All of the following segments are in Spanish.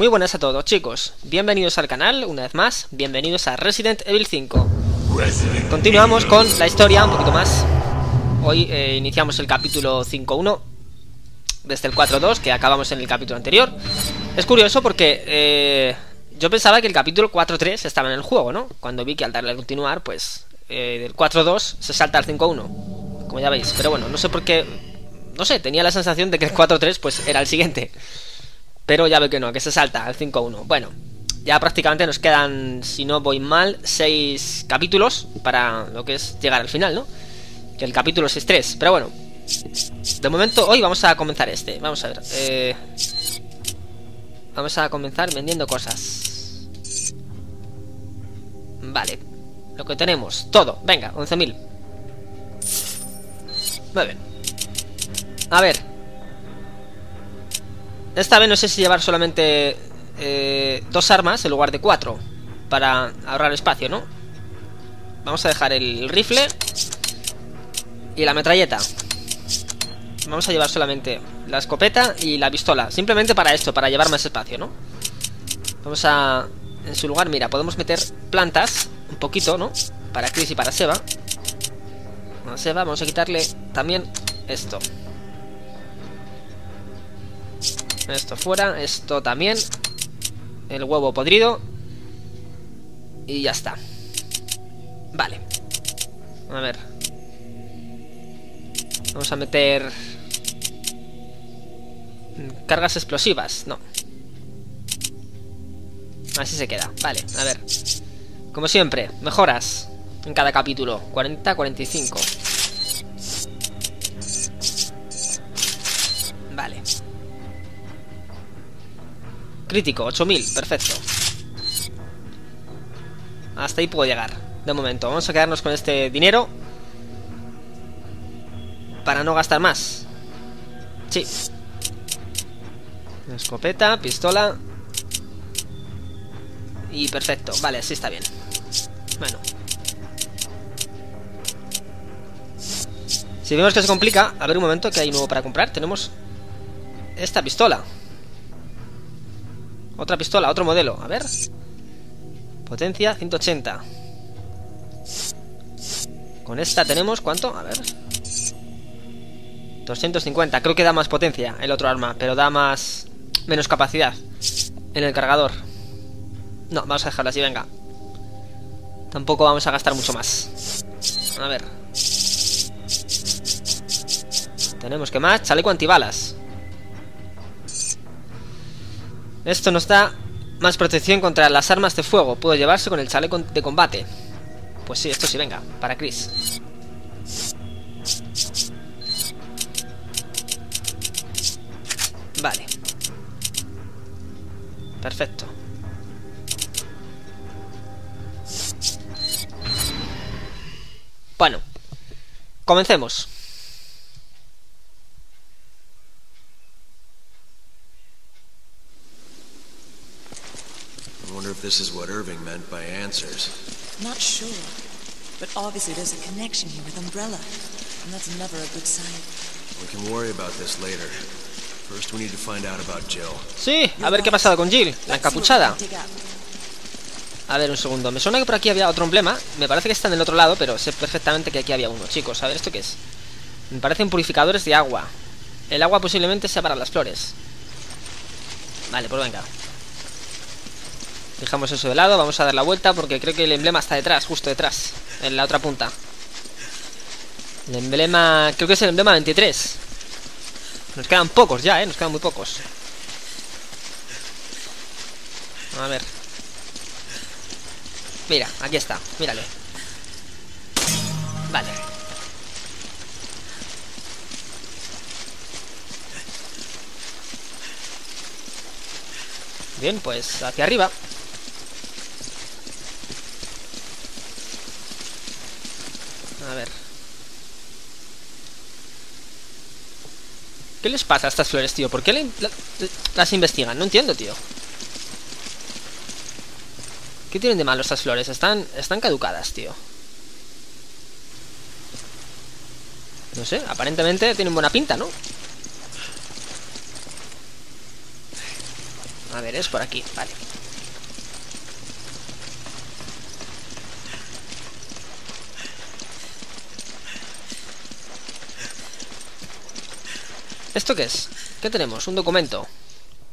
Muy buenas a todos chicos, bienvenidos al canal, una vez más, bienvenidos a Resident Evil 5 Continuamos con la historia un poquito más. Hoy eh, iniciamos el capítulo 5.1 Desde el 4.2 que acabamos en el capítulo anterior. Es curioso porque eh, yo pensaba que el capítulo 4.3 estaba en el juego, ¿no? Cuando vi que al darle a continuar, pues eh, del 4.2 se salta al 5.1 Como ya veis, pero bueno, no sé por qué No sé, tenía la sensación de que el 4.3 pues era el siguiente pero ya veo que no, que se salta al 5-1. Bueno, ya prácticamente nos quedan, si no voy mal, 6 capítulos para lo que es llegar al final, ¿no? Que el capítulo es 3. Pero bueno, de momento hoy vamos a comenzar este. Vamos a ver. Eh, vamos a comenzar vendiendo cosas. Vale. Lo que tenemos, todo. Venga, 11.000. Muy bien. A ver, esta vez no sé si llevar solamente eh, dos armas en lugar de cuatro. Para ahorrar espacio, ¿no? Vamos a dejar el rifle y la metralleta. Vamos a llevar solamente la escopeta y la pistola. Simplemente para esto, para llevar más espacio, ¿no? Vamos a... En su lugar, mira, podemos meter plantas. Un poquito, ¿no? Para Chris y para Seba. A Seba vamos a quitarle también esto. Esto fuera, esto también. El huevo podrido. Y ya está. Vale. A ver. Vamos a meter Cargas explosivas, no. Así se queda, vale, a ver. Como siempre, mejoras En cada capítulo, 40, 45 Crítico, 8000, perfecto. Hasta ahí puedo llegar, de momento. Vamos a quedarnos con este dinero. Para no gastar más. Sí. Escopeta, pistola. Y perfecto, vale, así está bien. Bueno. Si vemos que se complica, a ver un momento que hay nuevo para comprar. Tenemos esta pistola. Otra pistola, otro modelo. A ver. Potencia 180. Con esta tenemos, ¿cuánto? A ver. 250. Creo que da más potencia el otro arma, pero da más... Menos capacidad en el cargador. No, vamos a dejarlo así, venga. Tampoco vamos a gastar mucho más. A ver. Tenemos que más. Chaleco antibalas. Esto nos da más protección contra las armas de fuego. Puedo llevarse con el chaleco de combate. Pues sí, esto sí, venga, para Chris. Vale. Perfecto. Bueno, comencemos. Wonder if this is what Irving meant by answers. Not sure. But obviously there's a connection here with Umbrella. And that's never a good sign. We can worry about this later. First we need to find out about Jill. Sí, a ver qué ha pasado con Jill, la encapuchada. A ver, un segundo. Me suena que por aquí había otro emblema. Me parece que está en el otro lado, pero sé perfectamente que aquí había uno. Chicos, a ver, ¿esto qué es? Me parecen purificadores de agua. El agua posiblemente sea para las flores. Vale, pues venga. Dejamos eso de lado, vamos a dar la vuelta porque creo que el emblema está detrás, justo detrás, en la otra punta. El emblema, creo que es el emblema 23. Nos quedan pocos ya, ¿eh? Nos quedan muy pocos. A ver. Mira, aquí está, mírale. Vale. Bien, pues hacia arriba. A ver. ¿Qué les pasa a estas flores, tío? ¿Por qué las investigan? No entiendo, tío. ¿Qué tienen de malo estas flores? Están, están caducadas, tío. No sé, aparentemente tienen buena pinta, ¿no? A A ver, es por aquí, vale. ¿Esto qué es? ¿Qué tenemos? Un documento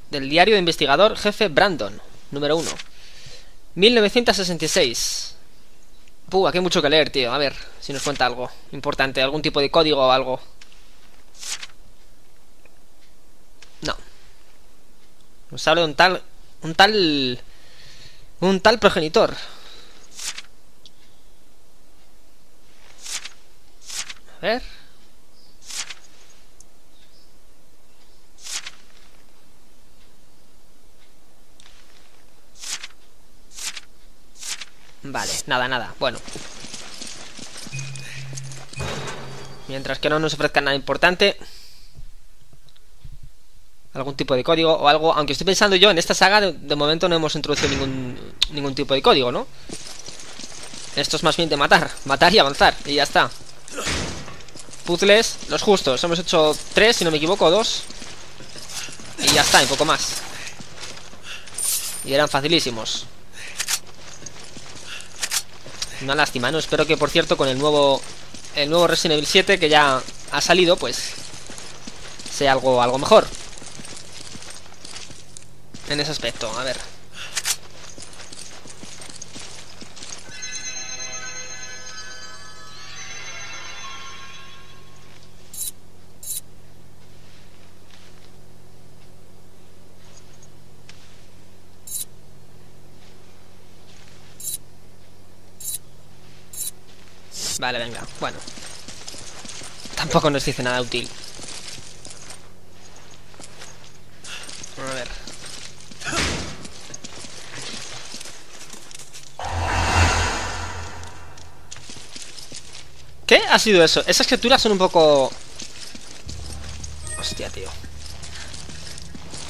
del diario de investigador jefe Brandon, número 1. 1966. Puh, aquí hay mucho que leer, tío. A ver si nos cuenta algo importante, algún tipo de código o algo. No. Nos habla de un tal. Un tal. Un tal progenitor. A ver. Vale, nada, nada. Bueno. Mientras que no nos ofrezcan nada importante. Algún tipo de código o algo. Aunque estoy pensando yo, en esta saga de, momento no hemos introducido ningún, ningún tipo de código, ¿no? Esto es más bien de matar. Matar y avanzar. Y ya está. Puzzles, los justos. Hemos hecho tres, si no me equivoco, dos. Y ya está, y poco más. Y eran facilísimos. Una lástima, ¿no? Espero que, por cierto, con el nuevo el nuevo Resident Evil 7 que ya ha salido, pues sea algo, algo mejor. En ese aspecto, a ver. Vale, venga, bueno. Tampoco nos dice nada útil. A ver. ¿Qué ha sido eso? Esas criaturas son un poco... Hostia, tío.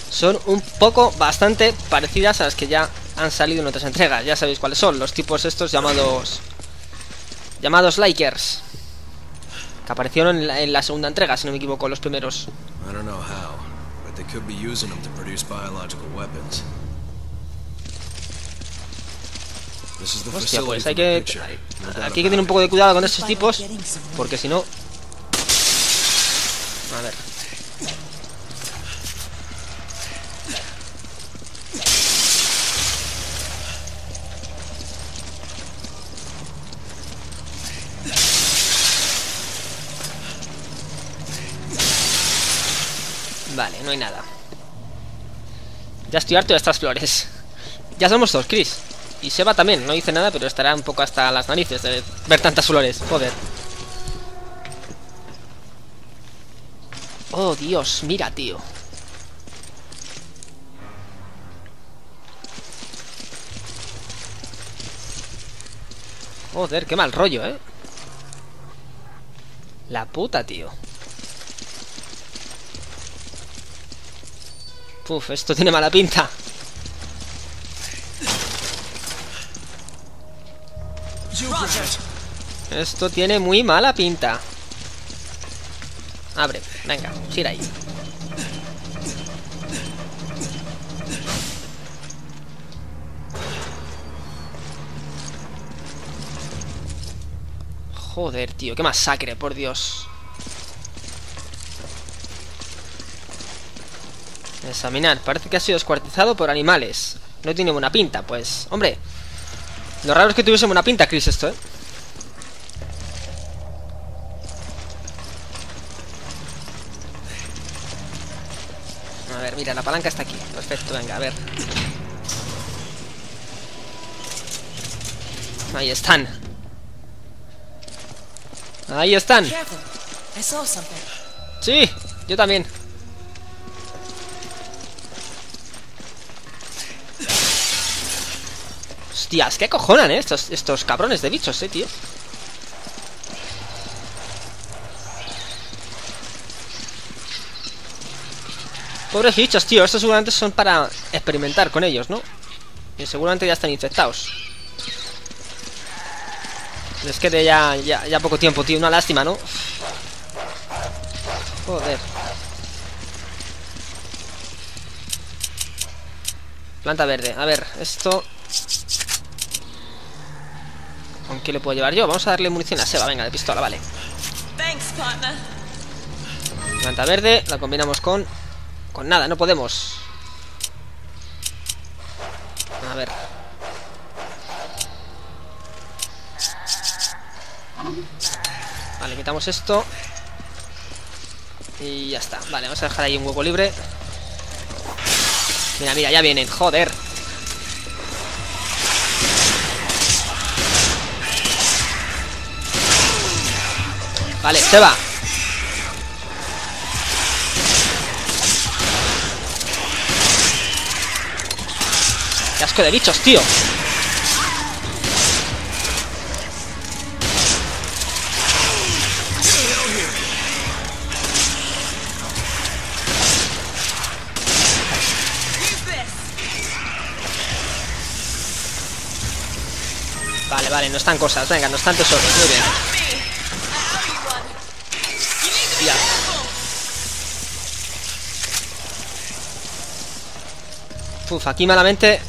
Son un poco bastante parecidas a las que ya han salido en otras entregas. Ya sabéis cuáles son, los tipos estos llamados llamados Likers, que aparecieron en la, en la, segunda entrega, si no me equivoco, los primeros. Hostia, pues hay que... Aquí hay que tener un poco de cuidado con estos tipos, porque si no... A ver... Vale, no nada. Ya estoy harto de estas flores. Ya somos dos, Chris. Y Seba también, no dice nada, pero estará un poco hasta las narices de ver tantas flores. Joder. Oh, Dios, mira, tío. Joder, qué mal rollo, ¿eh? La puta, tío. Uf, esto tiene mala pinta. Esto tiene muy mala pinta. Abre, venga, gira ahí. Joder, tío, qué masacre, por Dios. Examinar. Parece que ha sido descuartizado por animales. No tiene buena pinta, pues... Hombre. Lo raro es que tuviese buena pinta, Chris, esto, ¿eh? A ver, mira, la palanca está aquí. Perfecto, venga, a ver. Ahí están. Ahí están. Sí, yo también. Hostias, ¿qué cojonan, eh? Estos, estos cabrones de bichos, eh, tío Pobres bichos, tío Estos seguramente son para experimentar con ellos, ¿no? Y seguramente ya están infectados Les quede ya, ya, ya poco tiempo, tío Una lástima, ¿no? Joder Planta verde. A ver, esto... ¿Con qué le puedo llevar yo? Vamos a darle munición a Seba, venga, de pistola, vale. Planta verde, la combinamos con... Con nada, no podemos. A ver. Vale, quitamos esto. Y ya está. Vale, vamos a dejar ahí un hueco libre. Mira, mira, ya vienen. Joder. Vale, se va. Qué asco de bichos, tío. Vale, vale, no están cosas. Venga, no están tesoros. Muy bien. Ya. Uf, aquí malamente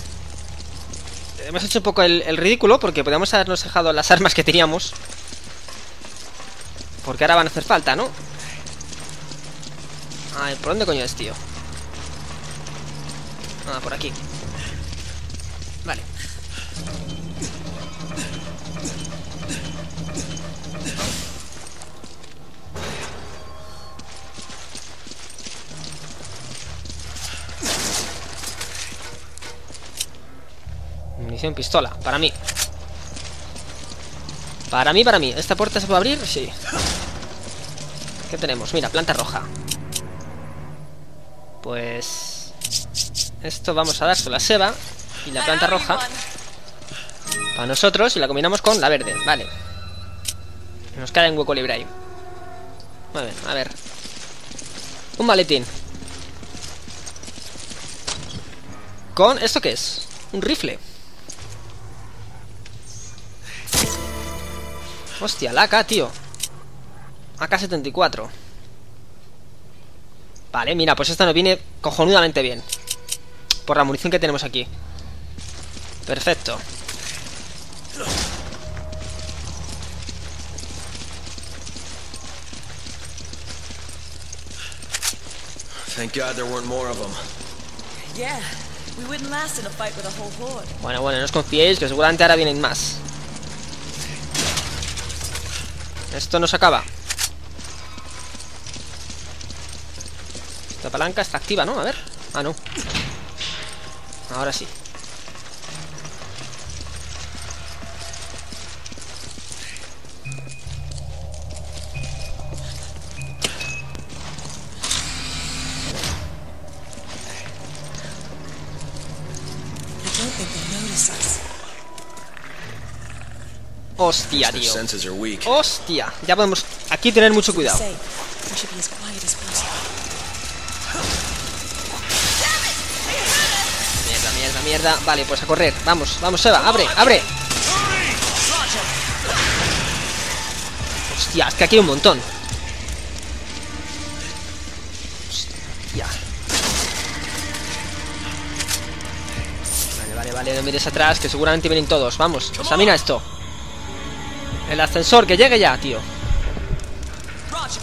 Hemos hecho un poco el, ridículo Porque podríamos habernos dejado las armas que teníamos Porque ahora van a hacer falta, ¿no? A ver, ¿por dónde coño es, tío? Ah, por aquí Munición pistola, para mí. Para mí, para mí. ¿Esta puerta se puede abrir? Sí. ¿Qué tenemos? Mira, planta roja. Pues... Esto vamos a dárselo a Seba Y la planta roja Para nosotros y la combinamos con la verde. Vale. Nos queda un hueco libre ahí. Muy bien, a ver. Un maletín. Con... ¿Esto qué es? Un rifle Hostia, la AK, tío. AK-74 Vale, mira, pues esta nos viene cojonudamente bien. Por la munición que tenemos aquí. Perfecto. Thank God there weren't more of them. Yeah, we wouldn't last in a fight with a whole horde. Bueno, bueno, no os confiéis Que seguramente ahora vienen más Esto no se acaba. Esta palanca está activa, ¿no? A ver. Ah, no. Ahora sí Hostia, tío. Hostia. Ya podemos aquí tener mucho cuidado. Mierda, mierda, mierda. Vale, pues a correr. Vamos, vamos, Seba. Abre, abre. Hostia, es que aquí hay un montón. Hostia. Vale, vale, vale. No mires atrás Que seguramente vienen todos. Vamos, examina esto El ascensor, que llegue ya, tío! Vale,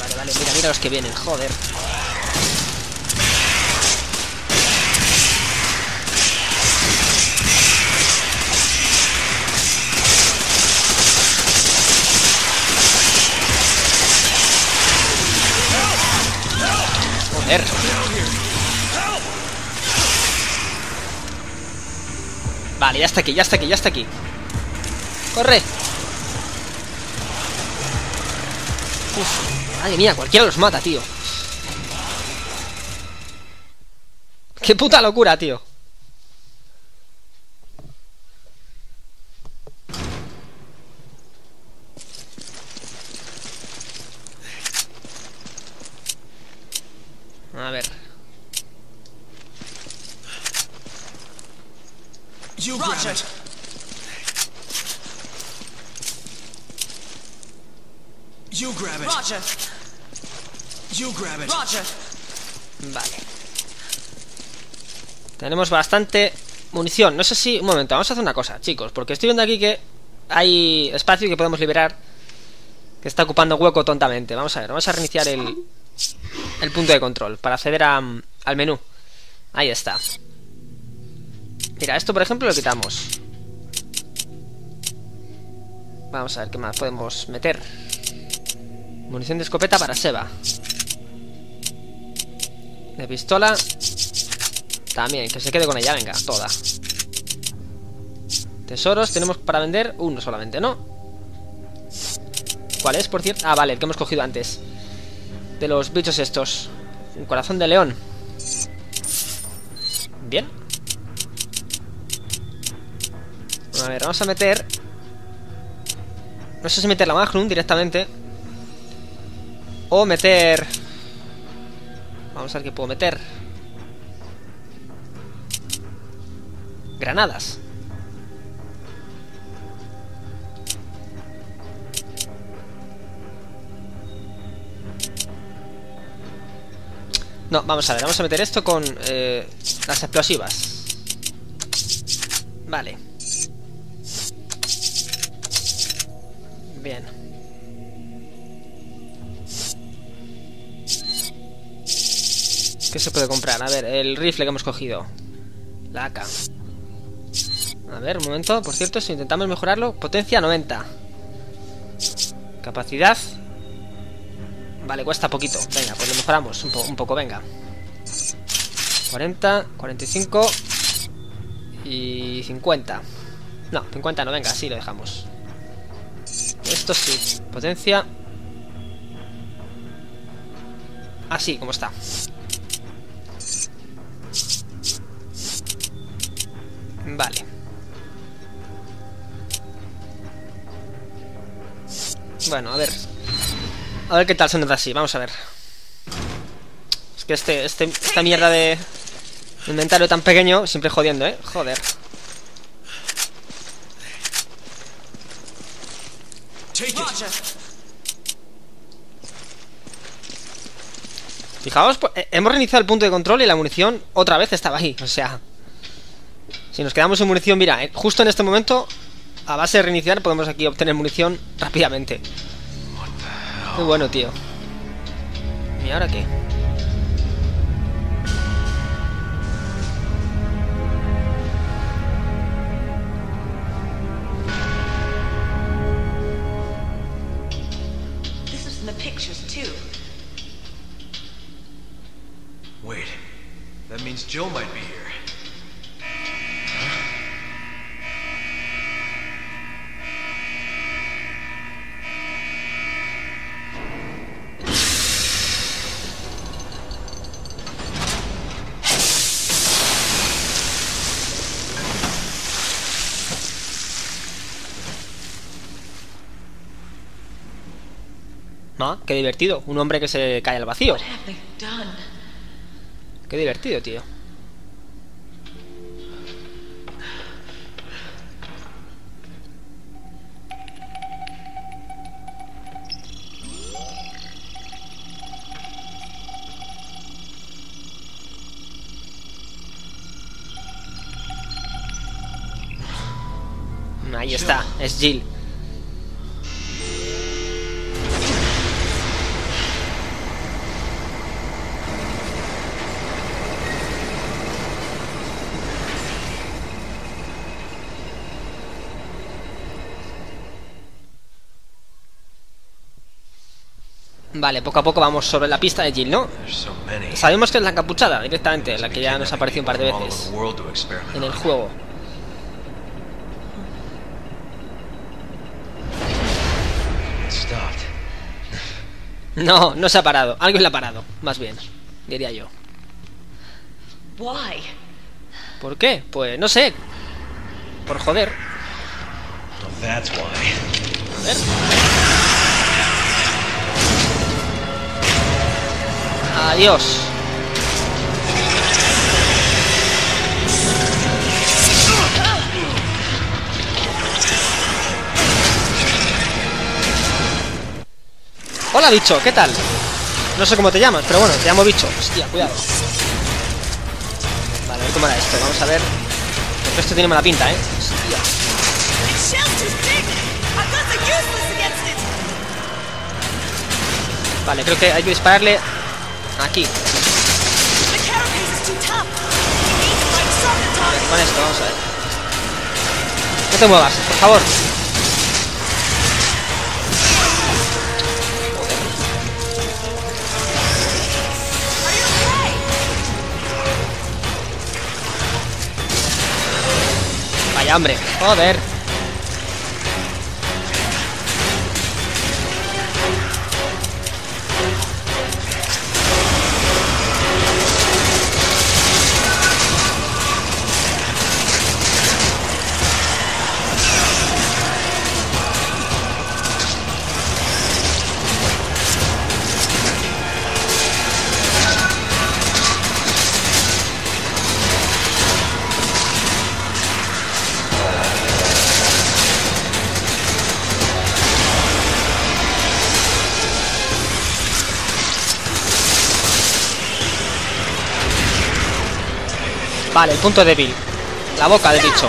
vale, vale Mira, mira los que vienen Joder Joder. Vale, ya está aquí, ya está aquí, ya está aquí. ¡Corre! Uf, madre mía, cualquiera los mata, tío. ¡Qué puta locura, tío! A ver. You. You grab it. Roger, You grab it. Roger. Vale. Tenemos bastante munición. No sé si... Un momento, vamos a hacer una cosa, chicos. Porque estoy viendo aquí que hay espacio que podemos liberar. Que está ocupando hueco tontamente. Vamos a ver, vamos a reiniciar el, el punto de control. Para acceder a, al menú. Ahí está. Mira, esto por ejemplo lo quitamos. Vamos a ver qué más podemos meter. Munición de escopeta para Seba. De pistola. También, que se quede con ella, venga, toda. Tesoros tenemos para vender uno solamente, ¿no? ¿Cuál es, por cierto? Ah, vale, el que hemos cogido antes. De los bichos estos. Un corazón de león. Bien. A ver, vamos a meter... No sé si meter la Magnum directamente. O meter... Vamos a ver qué puedo meter. Granadas. No, vamos a ver, vamos a meter esto con eh, las explosivas. Vale. Bien. ¿Qué se puede comprar? A ver, el rifle que hemos cogido. La AK. A ver, un momento. Por cierto, si intentamos mejorarlo, potencia 90. Capacidad. Vale, cuesta poquito. Venga, pues lo mejoramos un, poco, venga. 40, 45 y 50. No, 50 no, venga, sí lo dejamos. Esto sí, potencia. Así, como está. Vale. Bueno, a ver. A ver qué tal son así, vamos a ver. Es que este, este, esta mierda de inventario tan pequeño, siempre jodiendo, ¿eh? Joder. Fijaos, pues, eh, hemos reiniciado el punto de control y la munición otra vez estaba ahí. O sea, si nos quedamos sin munición, mira, eh, justo en este momento, a base de reiniciar, podemos aquí obtener munición rápidamente. Muy bueno, tío. ¿Y ahora qué? This is No, qué divertido. Un hombre que se cae al vacío. Qué divertido, tío. Ahí está, es Jill. Vale, poco a poco vamos sobre la pista de Jill, ¿no? Sabemos que es la encapuchada directamente, la que ya nos apareció un par de veces en el juego. No, no se ha parado. Alguien la ha parado, más bien, diría yo. Why? ¿Por qué? Pues no sé. Por joder. Well, Adiós. Hola bicho, ¿qué tal? No sé cómo te llamas, pero bueno, te llamo bicho. Hostia, cuidado. Vale, a ver cómo era esto. Vamos a ver. Porque esto tiene mala pinta, ¿eh? Vale, creo que hay que dispararle aquí. Con esto, vamos a ver. No te muevas, por favor. Vaya hombre, joder. Vale, el punto débil. La boca del bicho.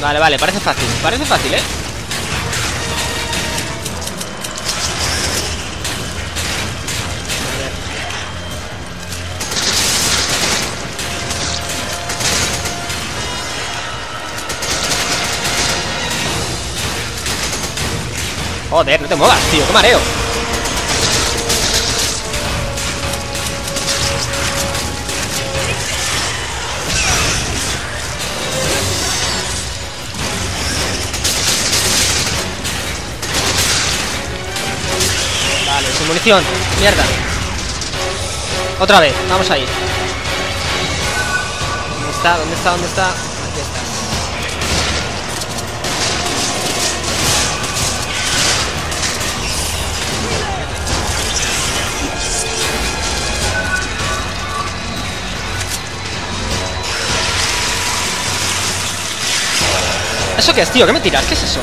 Vale, vale, parece fácil. Parece fácil, ¿eh? Joder, no te muevas, tío, qué mareo. Vale, sin munición. Mierda. Otra vez, vamos ahí. ¿Dónde está? ¿Dónde está? ¿Dónde está? ¿Eso qué es, tío? ¿Qué me tiras? ¿Qué es eso?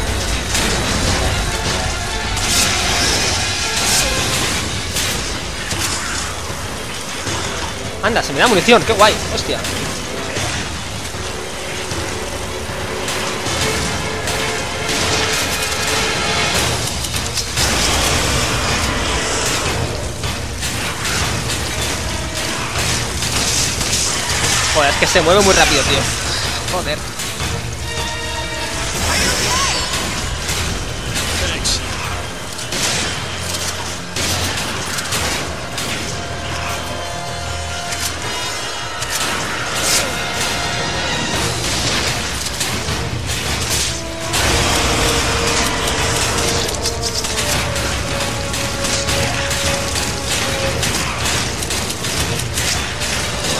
Anda, se me da munición, qué guay, hostia. Joder, es que se mueve muy rápido, tío. Joder.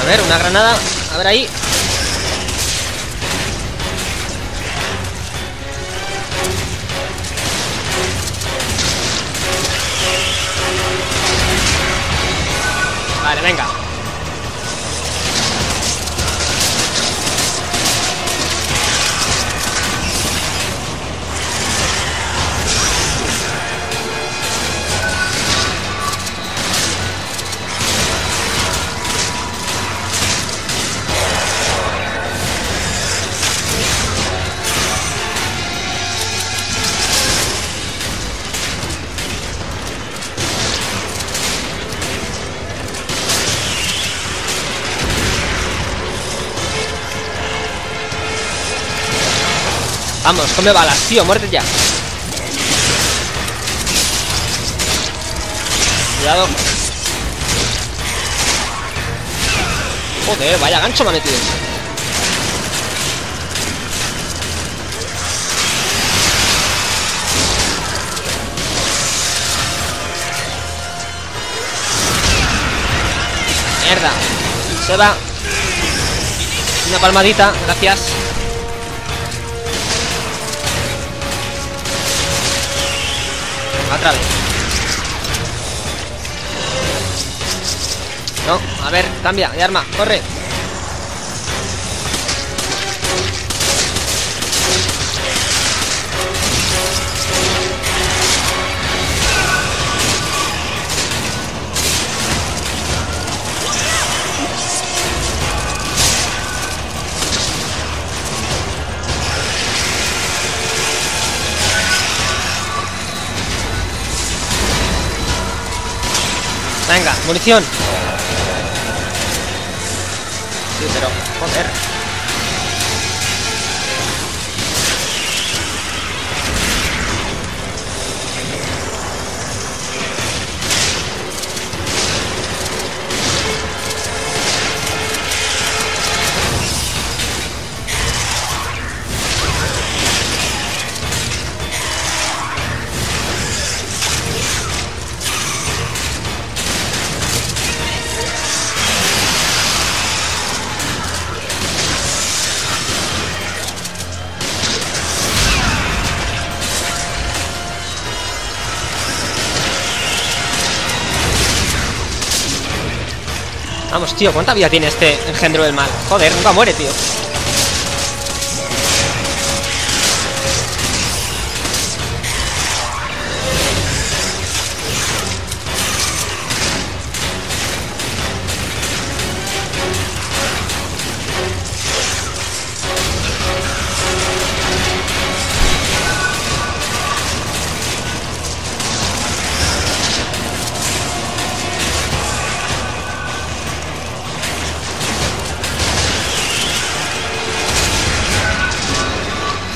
A ver, una granada. A ver ahí. Vamos, come balas, tío, muerte ya. Cuidado. Joder, vaya gancho me ha metido. Mierda. Se va. Una palmadita, gracias. Otra. No, a ver, cambia de arma, corre. Venga, munición. Sí, pero... Joder. Tío, ¿cuánta vida tiene este engendro del mal? Joder, nunca muere, tío.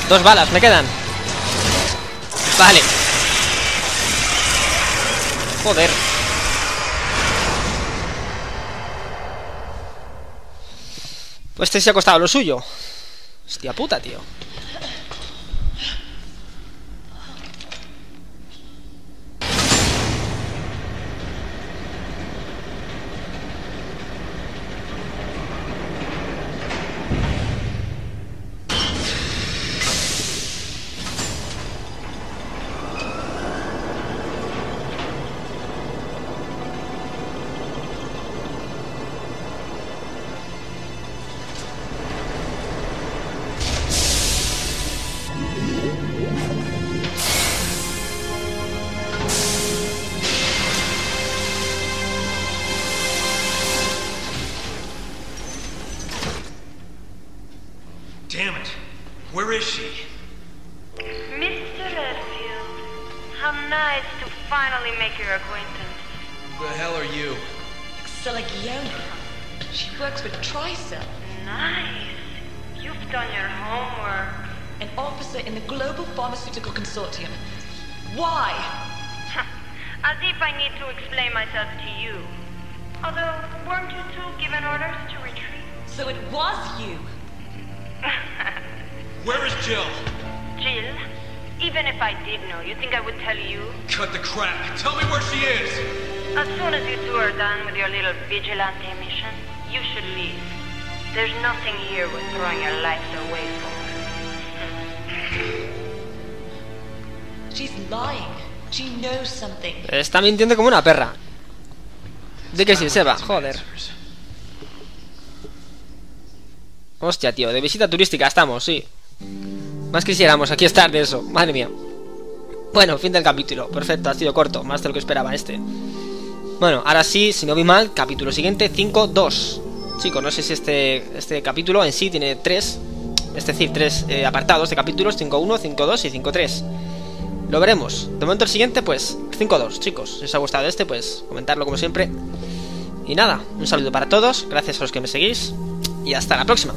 Dos balas, me quedan. Vale. Joder. Pues este se ha costado lo suyo. Hostia puta, tío. Pharmaceutical Consortium. Why? As if I need to explain myself to you. Although, weren't you two given orders to retreat? So it was you. Where is Jill? Jill, even if I did know, you think I would tell you? Cut the crap. Tell me where she is. As soon as you two are done with your little vigilante mission, you should leave. There's nothing here worth throwing your lives away for. Está mintiendo como una perra. De que sí, Seba, joder. Hostia, tío, de visita turística estamos, sí. Más quisiéramos aquí estar de eso, madre mía. Bueno, fin del capítulo. Perfecto, ha sido corto, más de lo que esperaba este. Bueno, ahora sí, si no vi mal, capítulo siguiente, 5-2. Chicos, no sé si este, este capítulo en sí tiene tres, es decir, tres eh, apartados de capítulos, 5-1, 5-2 y 5-3. Lo veremos. De momento el siguiente, pues, 5-2, chicos. Si os ha gustado este, pues, comentarlo como siempre. Y nada, un saludo para todos, gracias a los que me seguís, y hasta la próxima.